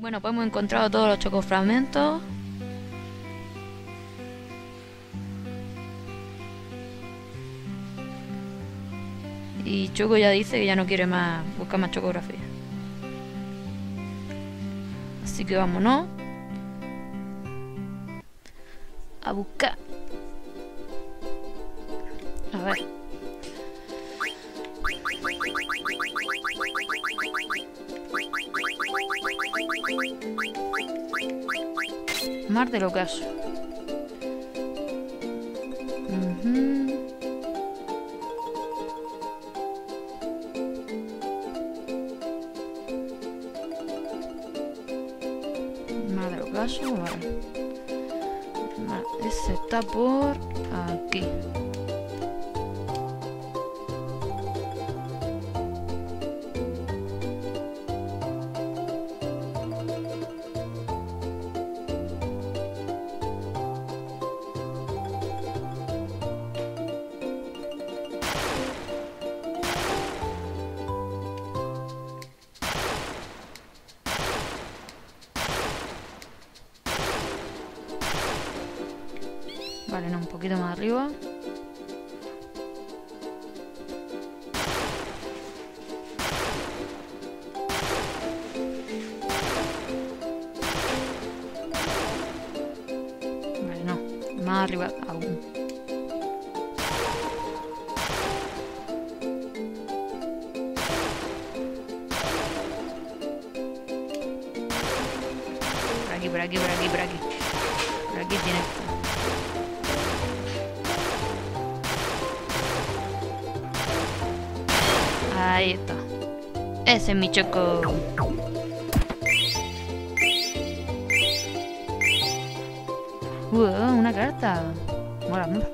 Bueno, pues hemos encontrado todos los chocofragmentos. Y Choco ya dice que ya no quiere más buscar más chocografía. Así que vámonos a buscar. A ver. Mar del ocaso. Ujú. Mar del ocaso. Vale, Ese está por aquí. Poquito más arriba. Vale, no, más arriba aún. Por aquí, por aquí, por aquí, por aquí. Por aquí tiene Ahí está. Ese es mi choco. Uh, una carta. Mola, mola.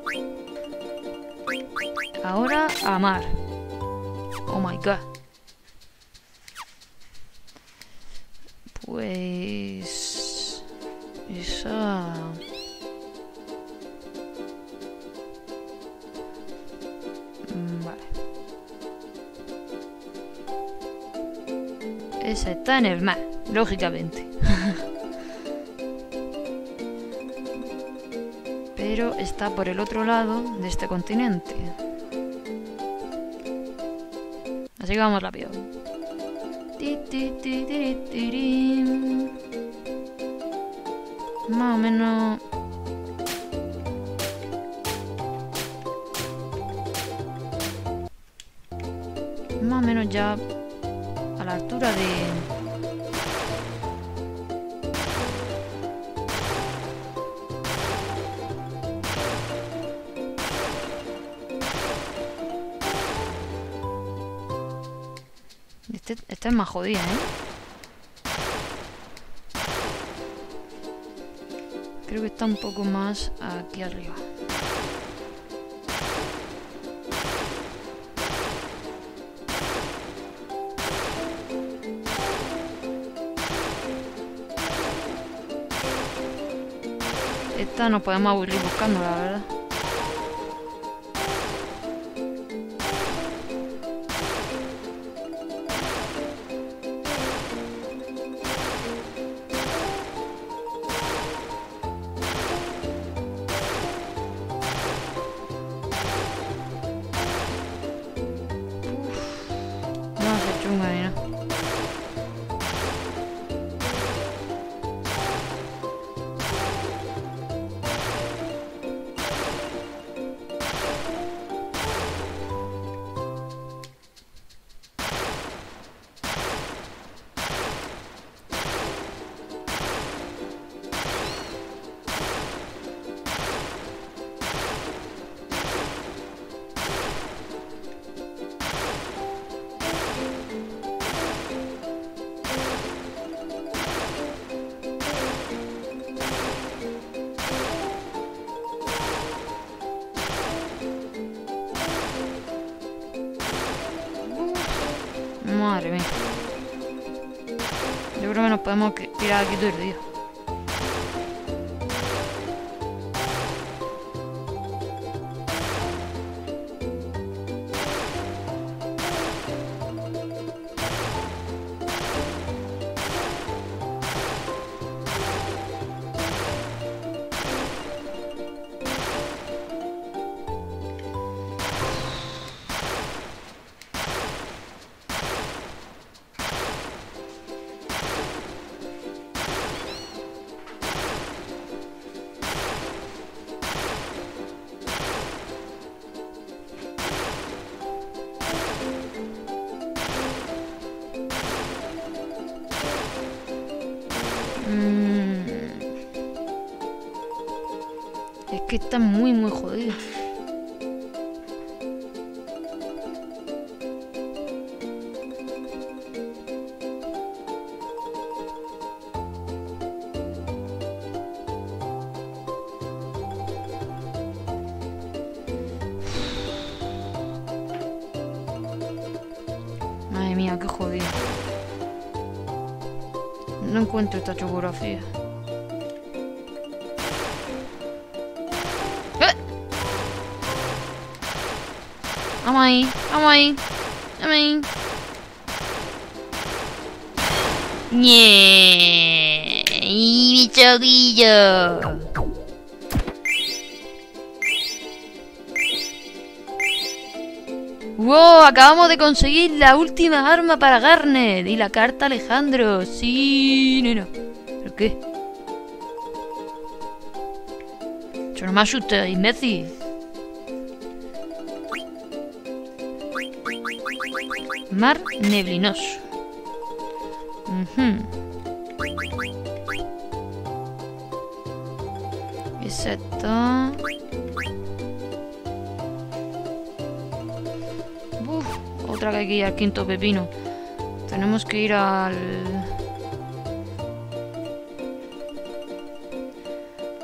Ahora amar. Oh my god. Pues... Esa... Esa está en el mar, lógicamente. Pero está por el otro lado de este continente. Así que vamos rápido. Más o menos... Más o menos ya la altura de... Este, esta es más jodida, ¿eh? Creo que está un poco más aquí arriba. Esta nos podemos aburrir buscando, la verdad. Madre. Yo creo que nos podemos tirar aquí todo el. Que está muy, muy jodido. Madre mía, qué jodido. No encuentro esta topografía. Vamos ahí, vamos ahí, vamos ahí. ¡Nie! ¡Y mi choquillo! ¡Wow! Acabamos de conseguir la última arma para Garnet y la carta Alejandro. Sí, nena. ¿Pero qué? Yo no me asustes, imbécil. Mar neblinoso. Exacto. Uf, otra que hay que al quinto pepino. Tenemos que ir al...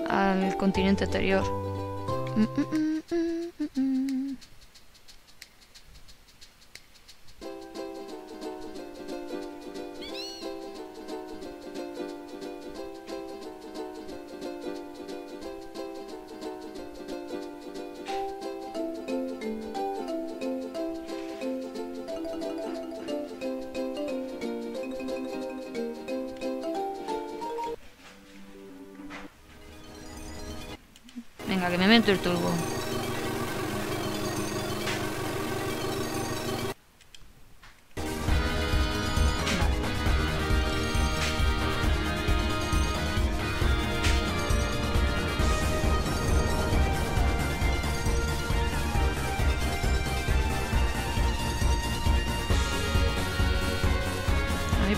al continente exterior. Mm, mm, mm, Venga, que me meto el turbo.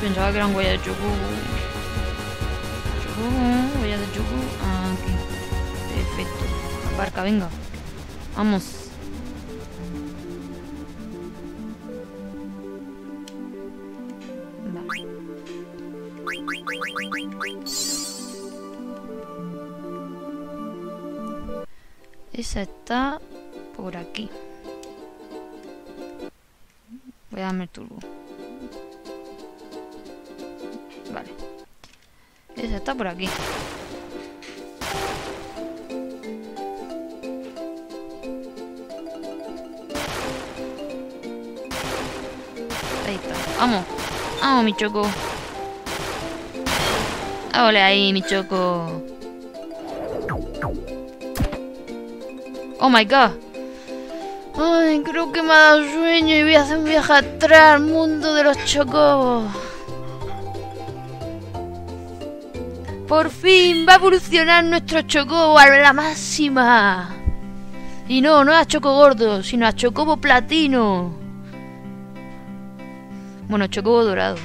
Pensaba que eran huellas de Choco. Choco, huellas de Choco. Ah, aquí. Perfecto. Barca, venga. Vamos. Va. Esa está por aquí. Voy a darme turbo. Vale. Esa está por aquí. Vamos. Vamos, mi choco. Ole ahí, mi choco. Oh my god. Ay, creo que me ha dado sueño y voy a hacer un viaje atrás al mundo de los chocobos. Por fin va a evolucionar nuestro chocobo a la máxima. Y no, no a choco gordo, sino a chocobo platino. Bueno, chocobo dorado.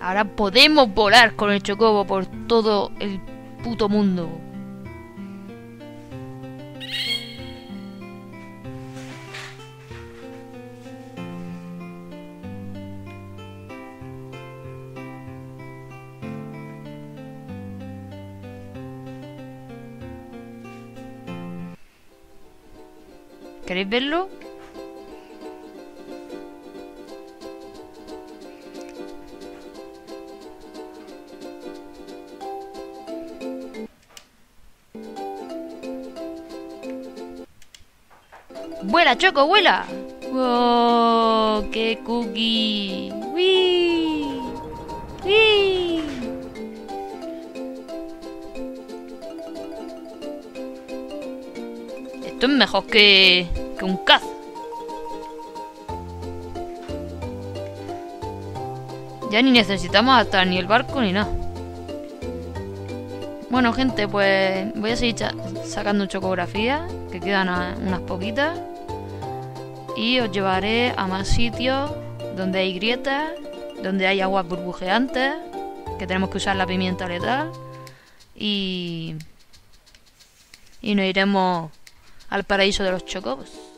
Ahora podemos volar con el chocobo por todo el puto mundo. ¿Queréis verlo? ¡Vuela, Choco, vuela! ¡Wow! ¡Qué cookie! ¡Wii! ¡Wii! Esto es mejor que, un caza. Ya ni necesitamos hasta ni el barco ni nada. Bueno, gente, pues voy a seguir sacando chocografías, que quedan unas poquitas. Y os llevaré a más sitios donde hay grietas, donde hay aguas burbujeantes, que tenemos que usar la pimienta letal. Y, y nos iremos al paraíso de los chocobos.